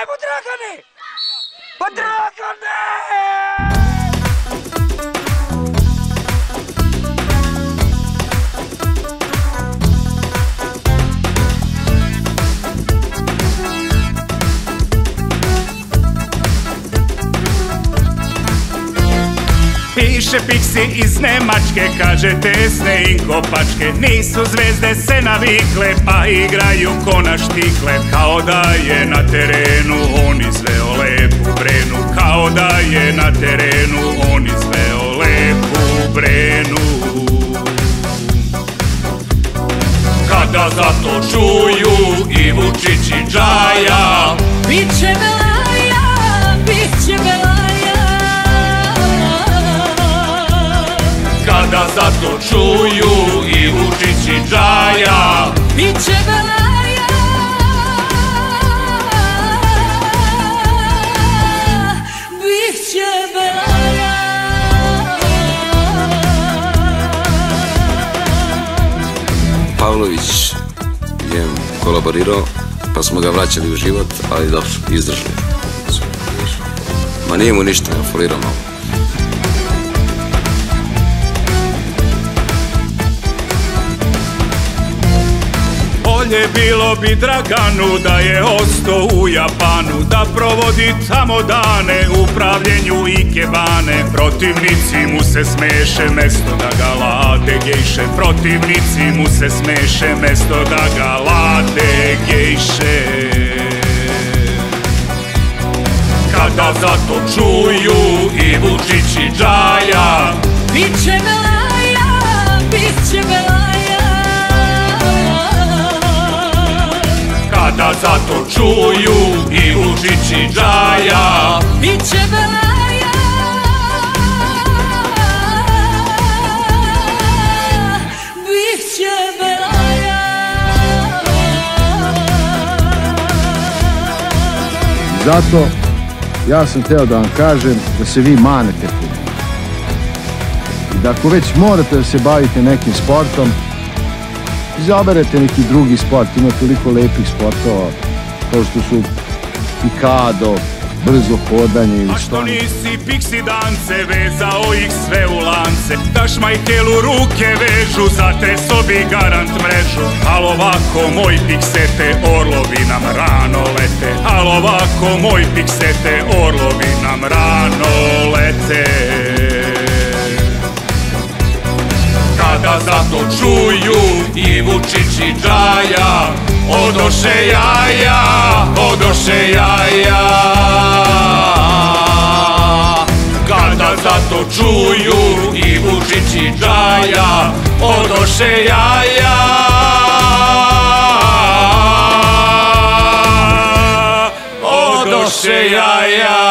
Saheb Uttarakhand Piše Pixi iz Nemačke, kaže tesne i kopačke. Nisu zvezde se navikle, pa igraju ko na štikle. Kao da je na terenu, oni zveo lepu brenu. Kao da je na terenu, oni zveo lepu brenu. Kada za to čuju i Vučić i Džaja Biće Kada za to čuju i Vučić i Džaja Biće Belaja Biće Belaja Pavlović je kolaborirao, pa smo ga vraćali u život, ali dobro, izdržali. Ma nije mu ništa, folirao malo. Bolje bilo bi Draganu da je ostao u Japanu Da provodi tamo dane u pravljenju i kebane Protivnici mu se smeše mesto da ga lade gejše. Protivnici mu se smeše mesto da ga lade gejše. Kada za to čuju i Vučić i Džaja Biće Belaja, Kada za to čuju i Vučić i Džaja. Biće Belaja Biće Belaja Zato ja sam teo da vam kažem da se vi manete puno. I da ako već morate da se bavite nekim sportom, izaberete neki drugi sport, ima toliko lepih sportova kao što su pikado, brzo hodanje ili A što nisi piksi dance vezao ih sve u lance. Da šmajkelu ruke vežu za treso bi garant mrežu. Al ovako moj piksete orlovi nam rano lete. Al ovako moj piksete orlovi nam rano lete Kada za to čuju i Vučić i Džaja. Odoše jaja, odoše jaja. Kada za to čuju i Vučić i Džaja Odoše jaja. Odoše jaja